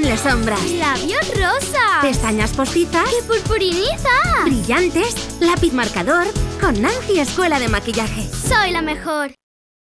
las sombras. Labios rosa. Pestañas postizas. ¡Qué purpuriniza! Brillantes. Lápiz marcador. Con Nancy Escuela de Maquillaje. Soy la mejor.